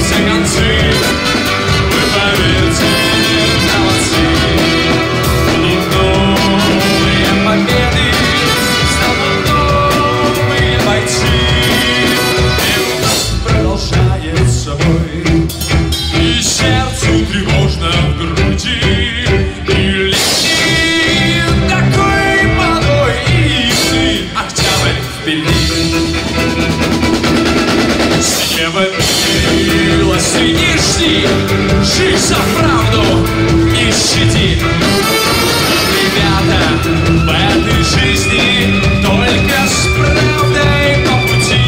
sing and sing. Жизнь за правду не щади Ребята, в этой жизни только с правдой по пути.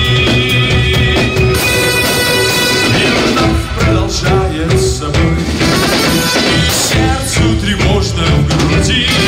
И вновь продолжается бой И сердцу тревожно в груди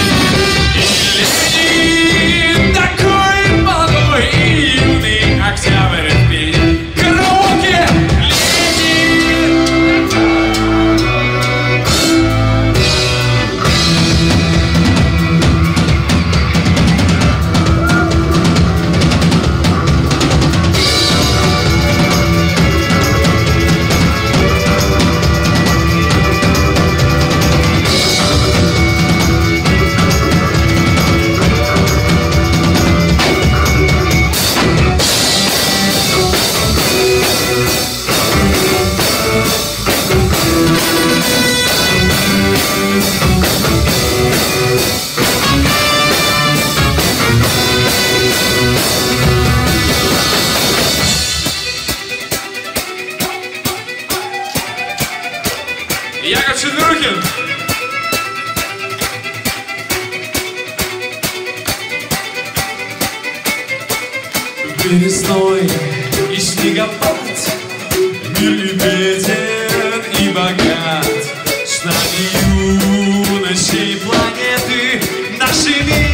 Яков Сидорухин. Были сной и снегопад, Мир и беден, и богат. С нами юношей планеты, нашими